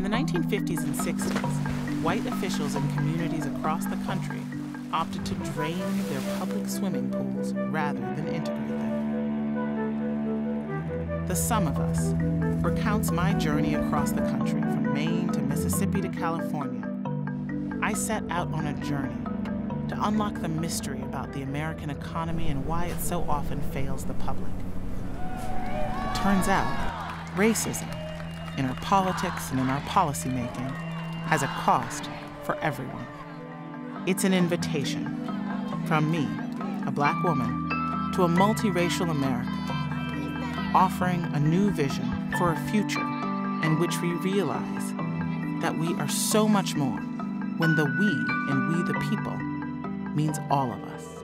1950s and 60s, white officials in communities across the country opted to drain their public swimming pools rather than integrate them. The Sum of Us recounts my journey across the country from Maine to Mississippi to California. I set out on a journey to unlock the mystery about the American economy and why it so often fails the public. It turns out, racism, in our politics and in our policymaking, has a cost for everyone. It's an invitation from me, a black woman, to a multiracial America, offering a new vision for a future in which we realize that we are so much more when the we and we the people means all of us.